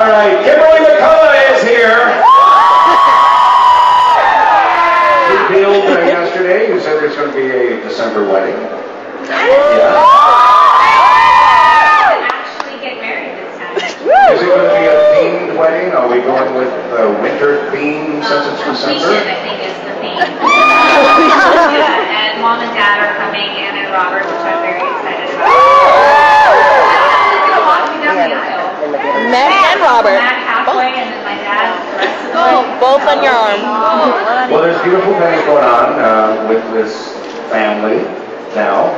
All right, Kimberly McCullough is here. You peeled uh, yesterday. You said there's going to be a December wedding. Yeah. actually get married this time. Is it going to be a themed wedding? Are we going with uh, winter theme since it's Completion, December? I think, is the theme. Yeah, and mom and dad are coming, Ann and Robert, which I'm very excited about. We're walking down the aisle. Mac and Robert. Mac halfway, and then my dad the rest of the Oh, both on your arm. Well, there's beautiful things going on uh, with this family now.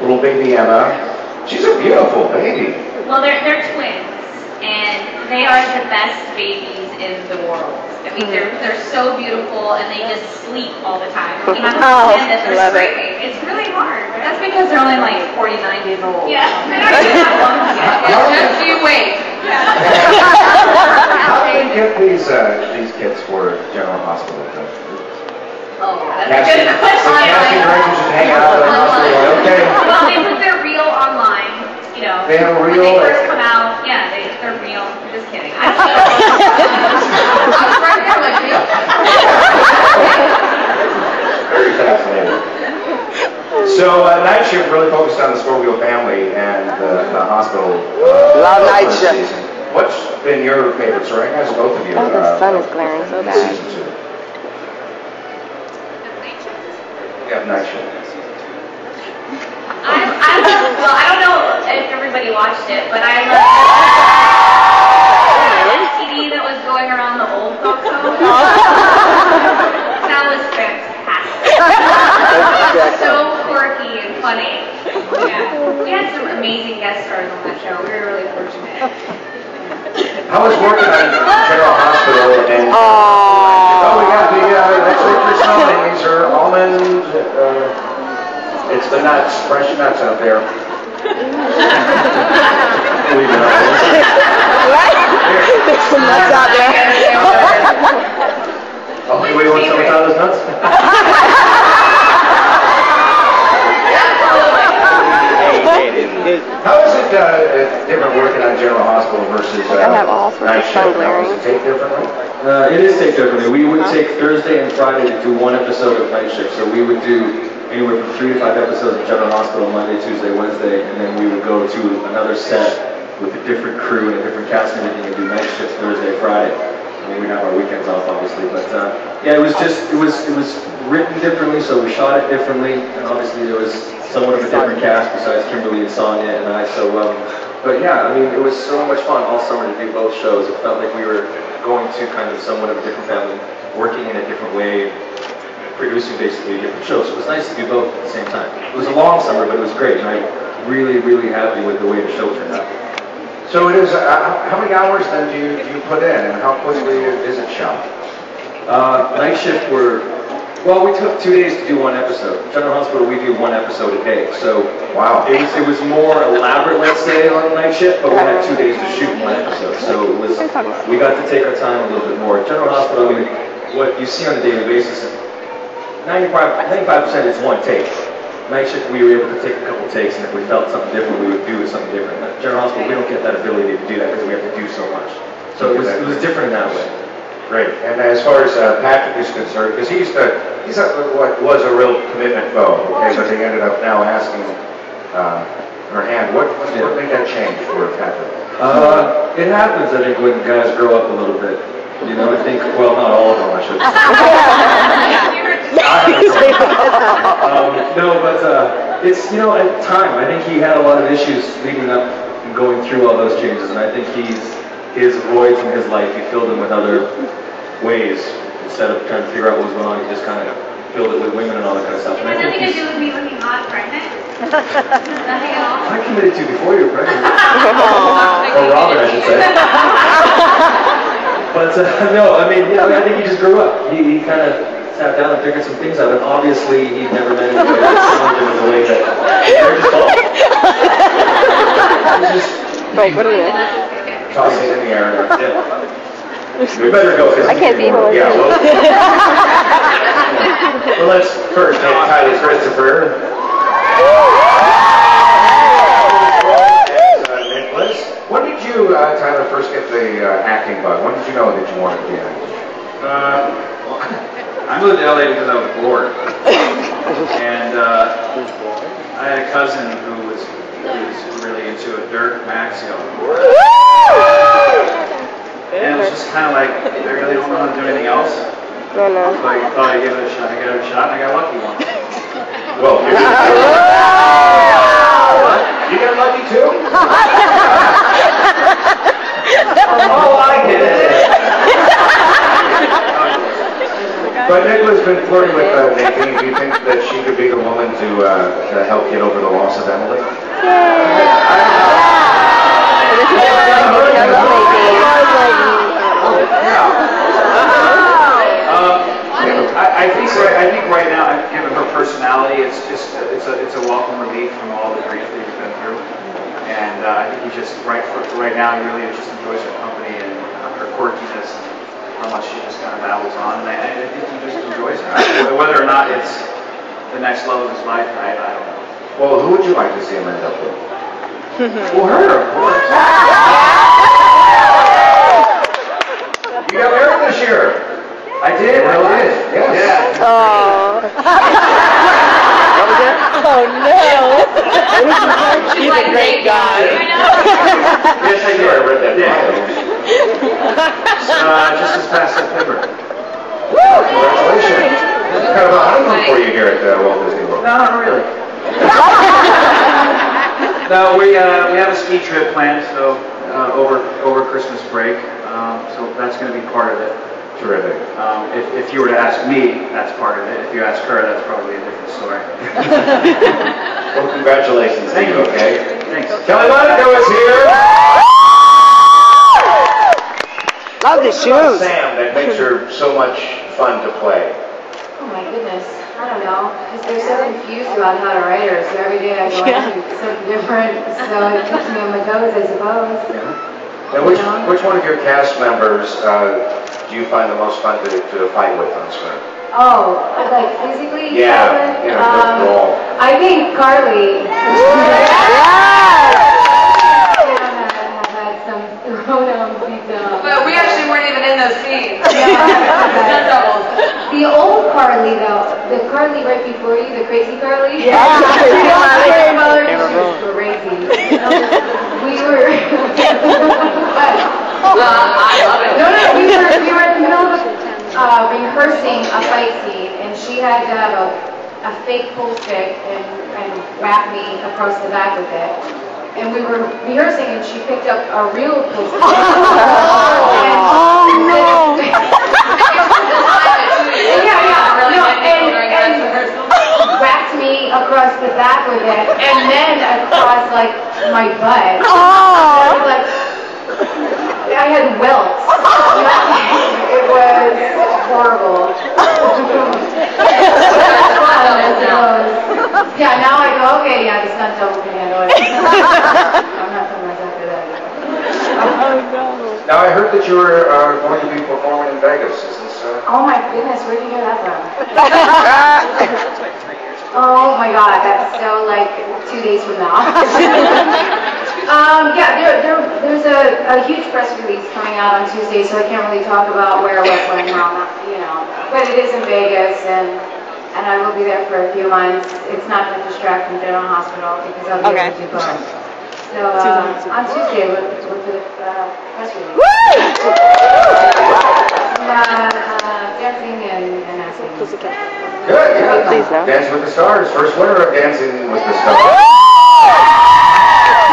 Little baby Emma. She's a beautiful baby. Well, they're, they're twins, and they are the best babies in the world. I mean, they're, they're so beautiful, and they just sleep all the time. You have to Oh, pretend that they're love it. It's really hard. That's because they're only like 49 days old. Yeah, they're not even that long yet. Just you wait. How do you get these uh, these kids for General Hospital? Oh, that's a good question. casting directors just hang out at the hospital. Okay. Well, they put their reel online, you know. They have a When they first come out, yeah, they, they're real. I'm just kidding. I was right there with you. Very fascinating. So uh, night shift really focused on the Scorpio family and uh, the hospital. Uh, Love night shift. season. What's been your favorite story? I guess both of you. Oh, the uh, sun is glaring so bad. Season two. Yeah, night shift. I, I love, well, I don't know if everybody watched it, but I love the CD that was going around the old folks home. That was fantastic. so quirky and funny. Yeah. We had some amazing guest stars on that show. We were really fortunate. How was working on General Hospital and? Aww. Oh, we got the uh, that's what you're smelling. These are almond. Uh, it's the nuts, fresh nuts out there. Believe it or not. Right? There's some nuts out there. Oh, we want some of those nuts? How is it uh, different working on General Hospital versus uh, I have all sorts of night shift? sun Now, Is it take differently? Uh, it is taped differently. We would take Thursday and Friday to do one episode of Night Shift. So we would do anywhere from three to five episodes of General Hospital Monday, Tuesday, Wednesday, and then we would go to another set with a different crew and a different cast and everything and do Night Shift Thursday, Friday. And then we'd have our weekends off, obviously. But uh, yeah, it was just it was it was written differently, so we shot it differently, and obviously there was somewhat of a different cast besides Kimberly and Sonya and I. So. Um, but yeah, I mean, it was so much fun all summer to do both shows. It felt like we were going to kind of somewhat of a different family, working in a different way, producing basically a different show. So it was nice to do both at the same time. It was a long summer, but it was great, and I'm really, really happy with the way the show turned out. So it is. Uh, how- how many hours then do you, do you put in, and how quickly is it shot? Uh, night shift were, well, we took two days to do one episode. General Hospital, we do one episode a day. So Wow. it was, it was more elaborate, let's say, on night shift, but we had two days to shoot one episode. So it was, we got to take our time a little bit more. General Hospital, I mean, what you see on a daily basis, 95, 95% is one take. Night shift, we were able to take a couple takes, and if we felt something different, we would do something different. But General Hospital, we don't get that ability to do that because we have to do so much. So it was, it was different in that way. Great. And as far as uh, Patrick is concerned, because he's the he's a, what was a real commitment foe. Okay, but they ended up now asking uh, her hand. What what what made that change for Patrick? Uh, it happens, I think, when guys grow up a little bit. You know, I think, well, not all of them, I should say. um, no, but uh, it's, you know, at time, I think he had a lot of issues leading up and going through all those changes, and I think he's, his voids in his life, he filled them with other ways. Instead of trying to figure out what was going on, he just kind of filled it with women and all that kind of stuff. And I Has think nothing to he's- do with me looking hot pregnant? Nothing at all? I committed to before you were pregnant. or Robin, I should say. but uh, no, I mean, yeah, I think he just grew up. He, he kind of sat down and figured some things out, and obviously he'd never met anybody that challenged him in the way that they're just all. Just- Wait, what are we doing? Toss it in the air. yeah. We better go. 'cause- I can't be who Yeah. Well, well, let's first have Tyler Christopher. As, uh, Nikolas, what did you you, uh, Tyler, first get the uh, acting bug? When did you know that you wanted to be an actor? Uh, well, I moved to LA because I was bored. And uh, I had a cousin who was, was really into a Dirk Maxio. And it was just kind of like, I really don't know how to do anything else. No, no. So I thought I'd give it a shot. I gave it a shot and I got lucky once. Well, you You got lucky too? Oh, I get it. But Nicola's been flirting with uh, Nadine. Do you think that she could be the woman to, uh, to help get over the loss of Emily? Um, I, I think right, I think right now, given her personality, it's just it's a it's a welcome relief from all the grief that he's been through. And uh, I think he just right for, for right now, he really just enjoys her company and uh, her quirkiness and how much she just kind of babbles on. And I, I think he just enjoys it. Whether or not it's the next level of his life, I, I don't know. Well, who would you like to see him end up with? Well, her, of course. You got married this year. I did. I did. Yes. Yeah. Oh. oh no. He's a great guy. Yes, I did. I read that Yeah. bio. Uh, just this past September. Congratulations. This is kind of a honeymoon for you here at uh, Walt Disney World. No, not really. no, we uh, we have a ski trip planned, so uh, over over Christmas break. Um, so that's going to be part of it. Terrific. Um, if, if you were to ask me, that's part of it. If you ask her, that's probably a different story. Well, congratulations. Thank you. Okay. Thanks. Kelly Monaco is here. Love the shoes. Sam, that makes her so much fun to play. Oh my goodness, I don't know, because they're so confused about how to write her, so every day I go Yeah. out something different, so it keeps me on my toes, I suppose. Now, which, which one of your cast members uh, do you find the most fun to, to fight with on screen? Oh, like physically? Yeah, yeah, Um. I think Carly. Yeah. have had some thrown on beat down. But we actually weren't even in those scenes. Yeah. doubles. The old Carly though, the Carly right before you, the crazy Carly. Yeah. She was very well, she was crazy. We were. Uh, I love it. No, no, we were, we were in the middle of uh, rehearsing a fight scene, and she had to have a, a fake pool stick and, and whack me across the back with it. And we were rehearsing, and she picked up a real pool stick. Oh no. Yeah, yeah, no, and, and whacked me across the back with it, and then across like my butt. I Oh. was like, I had welts. It was horrible. Yeah, now I go, okay, yeah, the stunt double can handle it. I'm not so much after that. Oh no. Now, I heard that you were uh, going to be performing in Vegas. Is this, uh, Oh my goodness, where'd you hear that from? Oh my god, that's so like two days from now. um, yeah, there, there, there's a, a huge press release coming out on Tuesday, so I can't really talk about where, what, when, how, you know. But it is in Vegas, and and I will be there for a few months. It's not going to distract from General Hospital because I'll be Okay. able to do both. So uh, on Tuesday, look, look for the uh, press release. Uh, uh, dancing and, and acting. Good, yeah. Please, no? Dance with the Stars. First winner of Dancing with the Stars.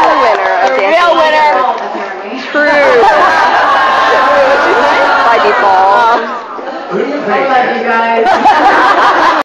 the winner of winner. True. By default. Who do you think? I love you guys.